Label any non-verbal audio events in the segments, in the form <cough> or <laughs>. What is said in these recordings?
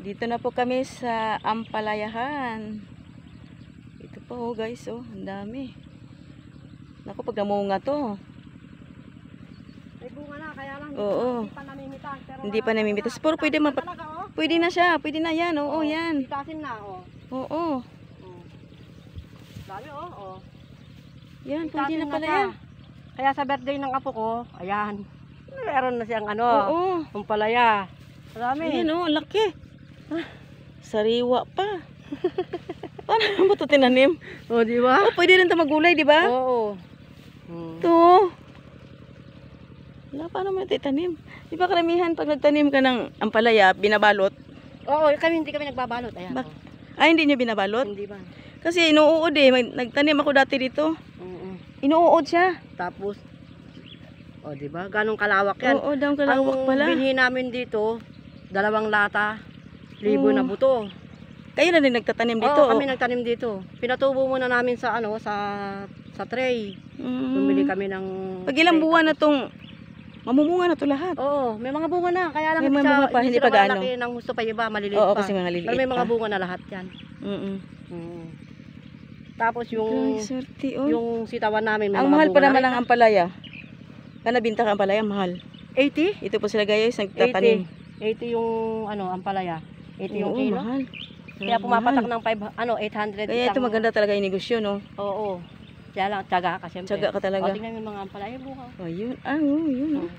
Dito na po kami sa Ampalayahan. Ito po oh guys oh, ang dami. Naku, pag namunga to. May bunga na, kaya lang Oo. hindi pa namimitas. Pero Hindi pa namimitas. Pero pwede mapa- talaga, oh. Pwede na siya, pwede na yan. Oo, Oh, yan. Itasin na, oh. Oo, Oh. Dami, oh. oh. yan, pwede Itasin na pala siya. yan. Kaya sa birthday ng apo ko, ayan. Meron na siyang ano, Oo, ang palaya. Marami. ayan oh, ang laki. Sariwa pa. <laughs> Paano mo ito tinanim? Oh, di ba? Oh, pwede rin ito magulay, di ba? Oo. Hmm. Ito. Wala, paano mo ito itanim? Di ba karamihan pag nagtanim ka ng ampalaya, binabalot? Oo, kami hindi kami nagbabalot. Ayan. Bak- oh. Ay, hindi niya binabalot? Hindi ba? Kasi inuuod eh. Mag- Nagtanim ako dati dito. Oo. Inuuod siya. Tapos, oh, di ba? Ganong kalawak yan. Oo, daw kalawak Ang pala. binhi namin dito, dalawang lata, libo na buto. Kayo na din nagtatanim dito. Oo, kami nagtanim dito. Pinatubo muna namin sa ano, sa sa tray. Mm. Bumili kami ng Pag ilang tray. buwan na tong mamumunga na to lahat. Oo, may mga bunga na. Kaya lang May mga bunga pa, hindi pa gaano. malalaki ng gusto pa iba, maliliit Oo, pa. kasi mga liliit Pero may mga pa. bunga na lahat yan. Mm Mm. Tapos yung Ay, oh. yung sitawan namin, may ang mga mahal pa bunga naman na ng ampalaya. Kana binta ka ampalaya, mahal. 80? Ito po sila guys, nagtatanim. 80 yung ano, ampalaya. 80 yung Oo, kilo. mahal. Kaya Mahal. pumapatak ng 5, ano, 800 Kaya ito isang- maganda talaga yung negosyo, no? Oo. Kaya lang, tiyaga ka siyempre. Tsaga ka talaga. O, tingnan mo yung mga ampalaya buka. Oh, yun. Ah, oh, yun. oh. Oo.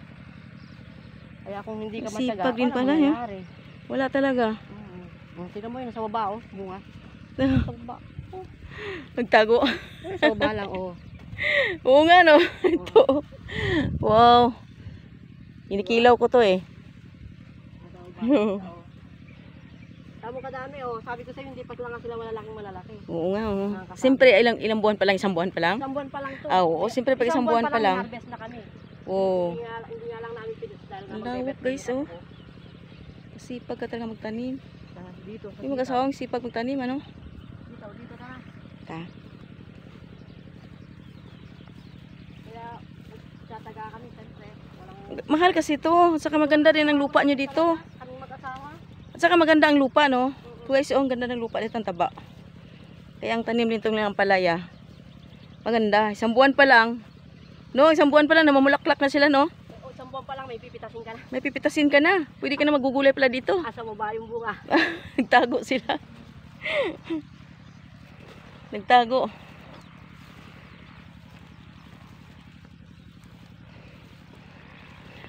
Kaya kung hindi ka Sipag matyaga, din wala pala, eh. Wala talaga. Mm. Oh, tingnan mo yun, nasa baba, oh, bunga. <laughs> Sa baba. Nagtago. Eh, Sa baba lang, oh. <laughs> Oo nga, no? <laughs> Ito. Wow. Inikilaw ko to eh. Baba. Oo. Tamo kadami, oh. Sabi ko sa'yo, hindi pa lang sila malalaking malalaki. Oo nga, oh. Siyempre, ilang, ilang buwan pa lang? Isang buwan pa lang? Isang buwan pa lang to. Ah, oo. Siyempre, pag isang buwan pa lang. may harvest na kami. Oo. Hindi nga, hindi nga lang namin pinis dahil nga Ang lawak, magbe-birthday guys, na oh. ako. Sipag ka talaga magtanim. Dahil Dito, Yung mag-asawang sipag magtanim, ano? Dito, dito na. Ta. Kaya, tataga kami, siyempre. Walang Mahal kasi to. Saka maganda rin ang lupa nyo dito. At saka maganda ang lupa, no? Guys, oh, ang ganda ng lupa dito, ang taba. Kaya ang tanim nito ng palaya. Maganda. Isang buwan pa lang. No, isang buwan pa lang, namamulaklak na sila, no? O, isang buwan pa lang, may pipitasin ka na. May pipitasin ka na. Pwede ka na magugulay pala dito. Asa mo ba yung bunga? <laughs> Nagtago sila. Nagtago.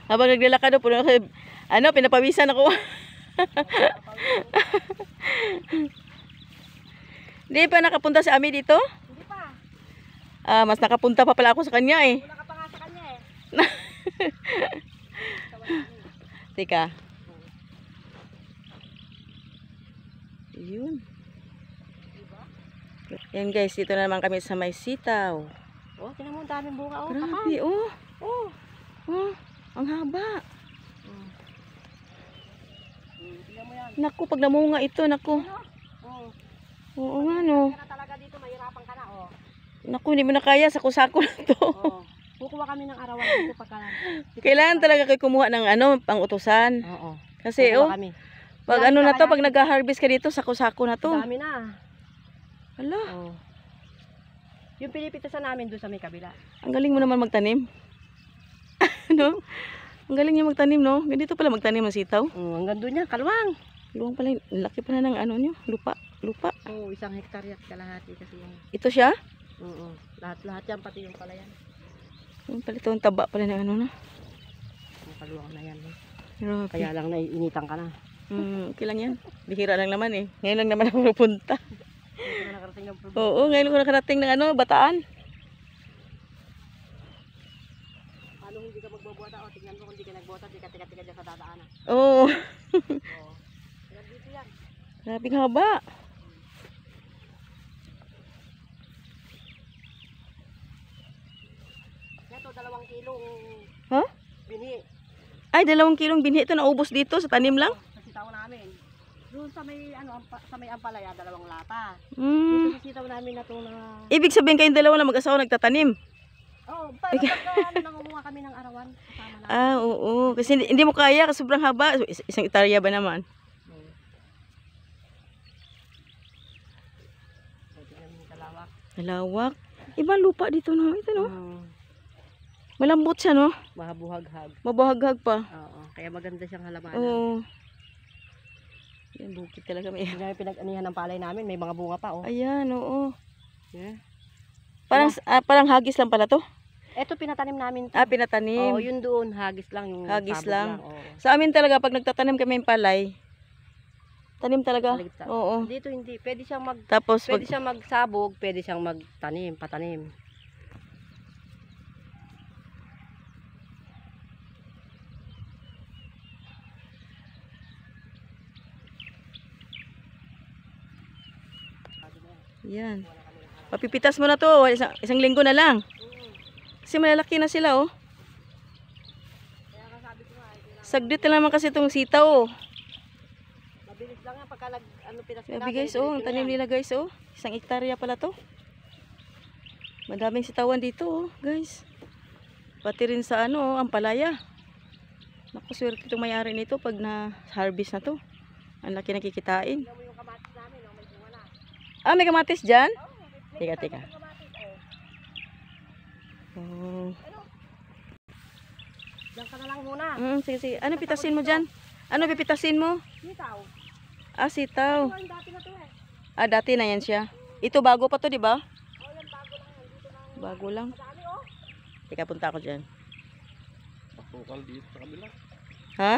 Habang naglalakad ako, puno- <laughs> ano, pinapawisan ako. <laughs> Hindi pa nakapunta si Ami dito? Hindi pa. Ah, mas nakapunta pa pala ako sa kanya eh. Wala ka pa nga sa kanya eh. <laughs> Teka. Yun. Yan guys, dito na naman kami sa may sitaw. Oh, tingnan mo, ang daming bunga. Oh. Grabe, oh. Oh. Oh, ang haba. Mm. Mm, Tingnan mo yan. Naku, pag namunga ito, naku. Oh. Oo nga, no. Kaya talaga dito, mahirapan ka na. Oh. Naku, hindi mo na kaya, sako-sako na to. Oh. Kukuha kami ng arawan dito pagka. <laughs> Kailangan talaga kayo kumuha ng ano, pang-utusan. Oo. Kasi, Kukuha oh, kami. pag ano na to, pag nag-harvest ka dito, sako-sako na to. Dami na. Hala, Oh. Yung pinipitasan namin doon sa may kabila. ang galing mo naman magtanim. <laughs> no? Ang galing niya magtanim, no? Ganito pala magtanim ng sitaw. Oh, hanggang doon yan, kalwang. Luwang pala, ang laki pala ng ano nyo, lupa, lupa. Oo, oh, isang hektarya at kalahati kasi yung... Ito siya? Oo, lahat-lahat yan, pati yung palayan. Yung pala ito, ang taba pala ng ano na. Yung kaluwang na yan. eh. Grabe. Kaya lang naiinitan ka na. Hmm, okay lang yan. Bihira lang naman eh. Ngayon lang naman <laughs> ako napunta. Oo, ngayon ko nakarating ng ano, bataan. Paano hindi ka magbobota? O, tingnan mo kung hindi ka nagbota, di ka tiga-tiga dyan sa dadaanan. Oo. Oo. Dito yan. Grabe haba. Ito, dalawang kilong Ha? bini. Ay, dalawang kilong binhi ito naubos dito sa tanim lang. Sa sitaw namin. Doon sa may, ano, ampa- sa may ampalaya, dalawang lata. Hmm. Dito sa sitaw namin na ito na... Ibig sabihin kayong dalawa na mag-asawa nagtatanim. Oo, oh, para pagka ano, nangunguha kami ng arawan, kasama namin. Ah, oo. Kasi hindi, hindi mo kaya, sobrang haba. Isang itarya ba naman? Hmm. Pwede Iba lupa dito, no? Ito, no? Hmm. Malambot siya, no? Mahabuhaghag. Mabuhaghag pa. Oo, kaya maganda siyang halamanan. Oo. Yan, bukit talaga may. Kaya pinag-anihan ng palay namin, may mga bunga pa, oh. Ayan, oo. Yeah. Parang, ah, parang hagis lang pala to. Ito pinatanim namin. Ah, pinatanim. Oo, yun doon, hagis lang yung Hagis sabog lang. oo. Sa amin talaga, pag nagtatanim kami ng palay, tanim talaga. Baliktad. Oo. Dito hindi, pwede siyang mag Tapos, pag, pwede siyang magsabog, pwede siyang magtanim, patanim. yan. Papipitas mo na to. Isang, isang linggo na lang. Kasi malalaki na sila, oh. Saglit na naman kasi itong sitaw, oh. Mabilis lang yan pagka nag ano pinas Grabe guys, oh. Ang tanim nila guys, oh. Isang hektarya pala to. Madaming sitawan dito, oh, guys. Pati rin sa ano, oh, ang palaya. Naku, swerte itong mayari nito pag na-harvest na to. Ang laki nakikitain. Oh, na. Ah, may kamatis dyan? Oh, Teka, teka. oh. Oh. Diyan ka na lang muna. Mm, sige, sige. Ano pitasin mo dyan? Ano pipitasin mo? Sitaw. Ah, sitaw. To eh. Ah, dati na yan siya. Ito bago pa to, di ba? Oh, yan bago lang oh. Teka, punta ako dyan. Masukal dito sa kabila. Ha?